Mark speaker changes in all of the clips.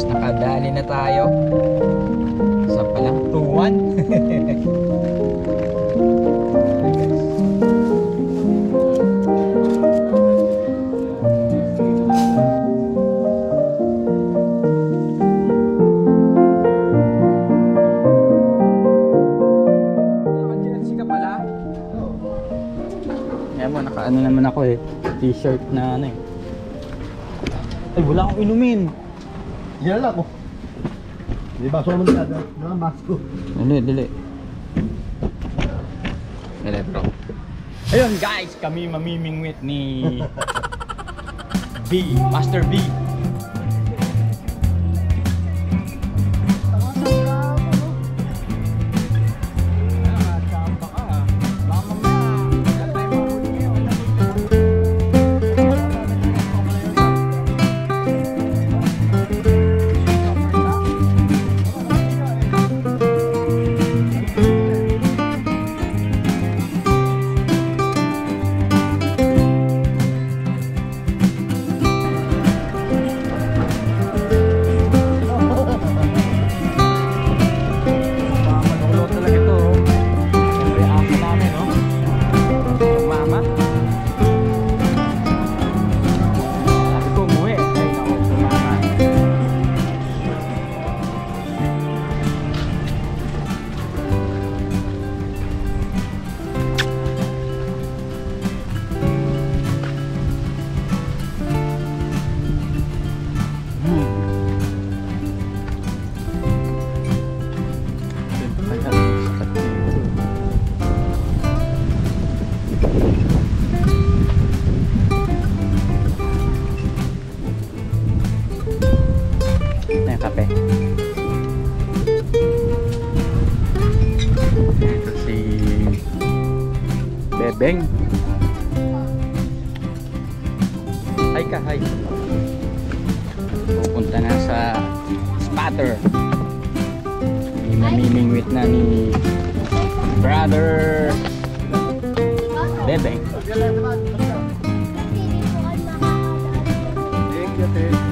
Speaker 1: guys, nakadali na tayo. Sa palang tuwan. Naka-jersey ka pala? Kaya mo, naka-ano naman ako eh. T-shirt na ano eh. Ay, wala akong inumin.
Speaker 2: Yan lang ako. Di ba? So, naman kada. Mga mask ko.
Speaker 1: Dali, dali. Dali, bro. Ayun guys, kami mamimingwit ni B, Master B. Bebeng. Hi ka, hi. Pupunta na sa spatter. May mamimingwit na ni Brother Bebeng.
Speaker 2: Thank you, thank
Speaker 1: O,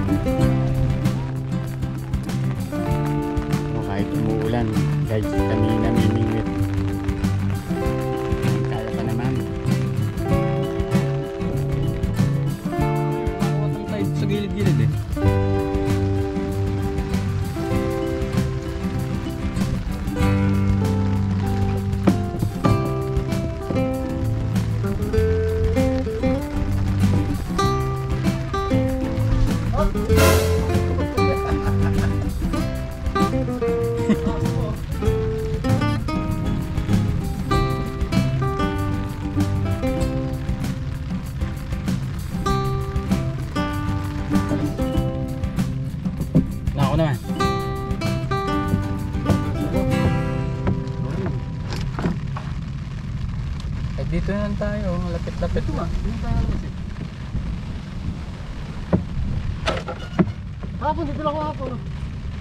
Speaker 2: Hapon, dito lang ako hapon.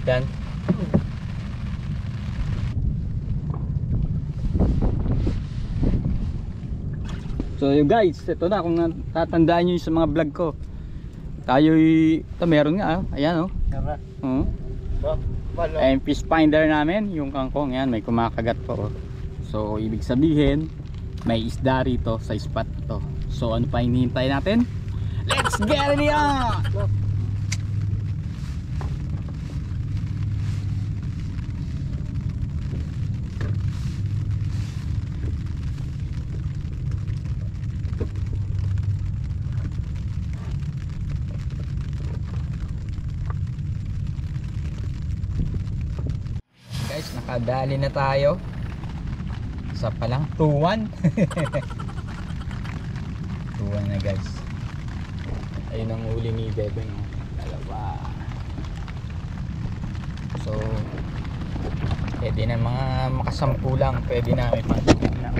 Speaker 1: Yan. So you guys, ito na kung natatandaan nyo sa mga vlog ko. Tayo ito meron nga, ah. ayan oh.
Speaker 2: Tara.
Speaker 1: Oh.
Speaker 2: Ba? Balo.
Speaker 1: Ayan, fish finder namin, yung kangkong yan, may kumakagat po. oh. So ibig sabihin, may isda rito sa spot to. So ano pa hinihintay natin? Let's get it on! Nakadali na tayo sa palang tuwan. tuwan na guys. Ayun ang uli ni Bebeng. oh. Dalawa. So, pwede na mga makasampu lang. Pwede na may pagkakas na.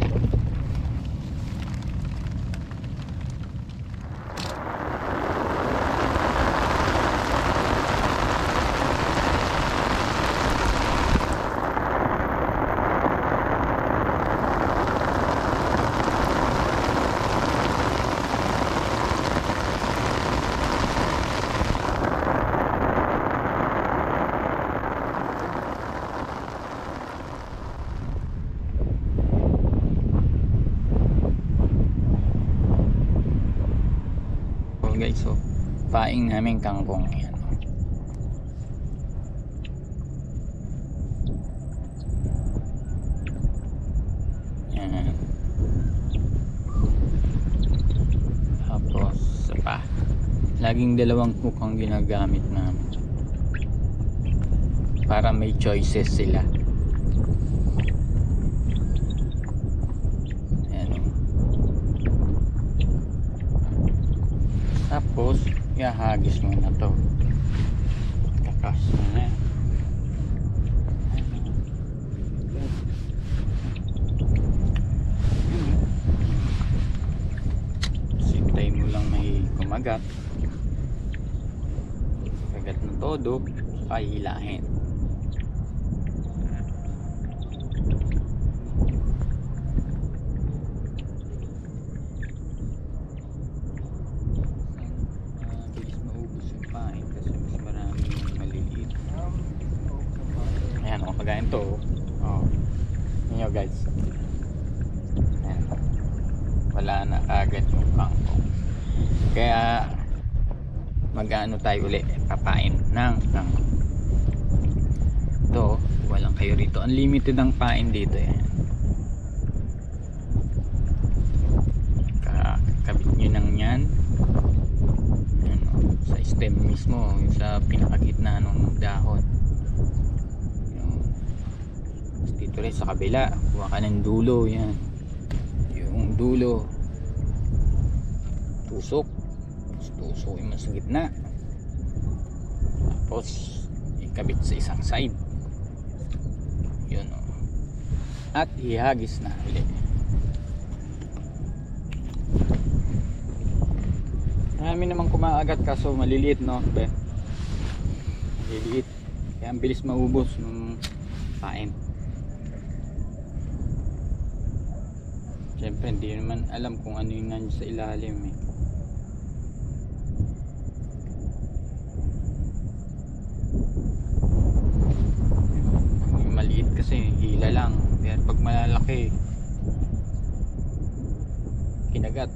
Speaker 1: Guys so paing namin kangkong yan yan tapos pa. Laging dalawang cook ang ginagamit namin. Para may choices sila Ayan o. Tapos, ihahagis mo na to. Kakas mo na yan. Sintay mo lang may kumagat. Kagat na todo, saka hilahin. mabilis maubos yung pain kasi mas marami yung maliliit ayan o kagaya to oh. Yun nyo guys ayan wala na agad yung kangkong kaya mag-ano tayo uli papain ng kangkong ito walang kayo rito. Unlimited ang pain dito yan kakabit nyo nang yan. Ano, sa stem mismo yung sa pinakagitna ng dahon. Dito rin sa kabila kuha ka ng dulo yan. Yung dulo. Tusok tapos tusukin mo sa gitna tapos ikabit sa isang side yun o at ihagis na ulit Marami namang kumaagat kaso maliliit no, be. Maliliit. Kaya ang bilis maubos ng pain. Siyempre hindi naman alam kung ano yung nandiyo sa ilalim eh. Yung maliit kasi hila lang. Kaya pag malalaki kinagat.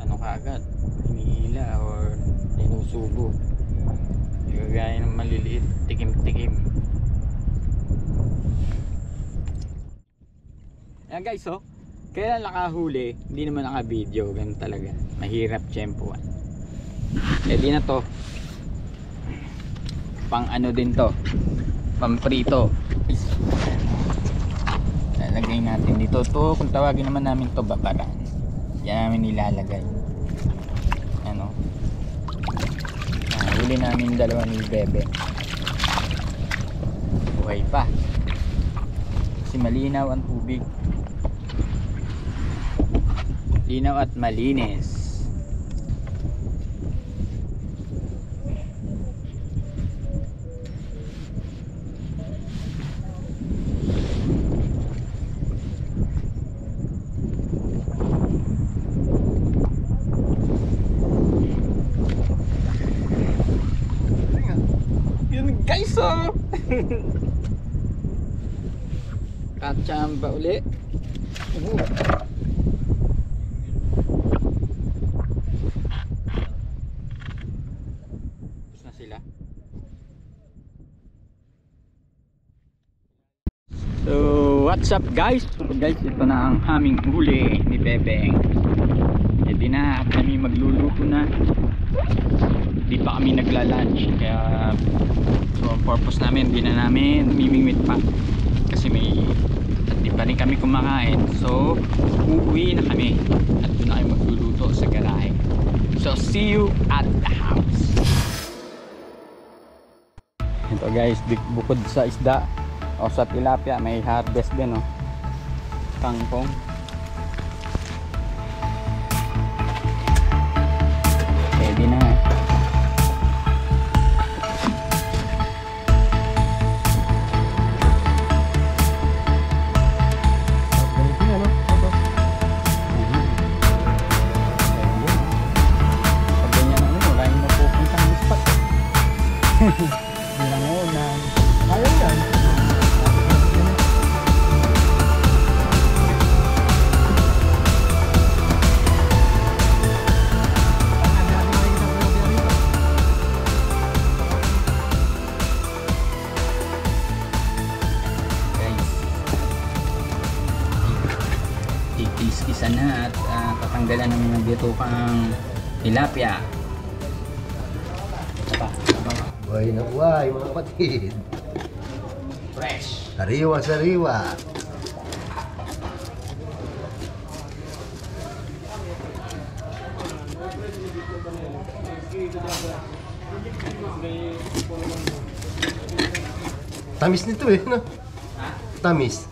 Speaker 1: Ano kaagad hinihila or sinusubo. Hindi kagaya ng maliliit. Tikim-tikim. Ayan guys oh. Kaya nakahuli? Hindi naman naka-video. Ganun talaga. Mahirap tiyempuan eh di na to. Pang ano din to? Pang prito lalagay natin dito. To kung tawagin naman namin to babaran yan namin nilalagay. Ano? Ah, huli namin dalawa ni Bebe. Buhay pa. Kasi malinaw ang tubig. Linaw at malinis Yun guys oh! Kachamba uli. Uh. Tapos na sila. So, what's up guys? So guys, ito na ang aming huli ni Bebeng. Hindi na kami magluluto na. Di pa kami nagla-lunch kaya so ang purpose namin, di na namin mimingwit pa. Kasi may at di pa rin kami kumakain. So uuwi na kami. At doon na kami magluluto sa garahe. So see you at the house. Ito guys bukod sa isda o sa tilapia may harvest din oh kangkong Bilangonan.
Speaker 2: Ayaw yan.
Speaker 1: Is-isa
Speaker 2: na at uh,
Speaker 1: tatanggalan ng mga bituka ang tilapia
Speaker 2: Buhay na buhay, mga kapatid.
Speaker 1: fresh.
Speaker 2: Sariwa, sariwa. Tamis nito eh, no? Tamis.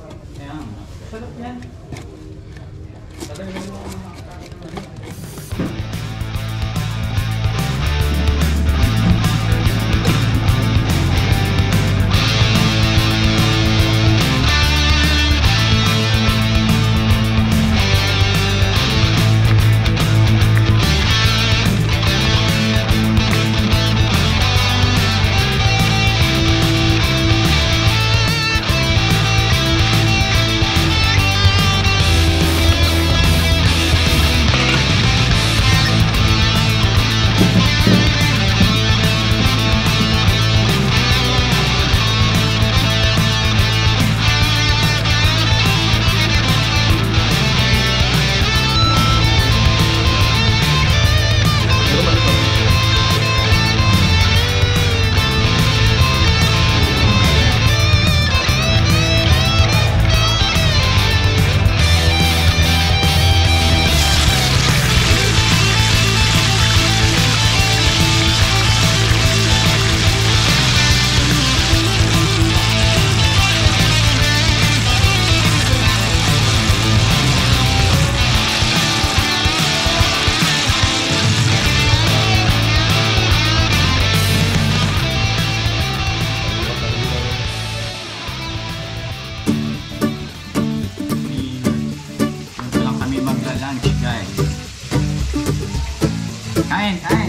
Speaker 2: 帰ん帰ん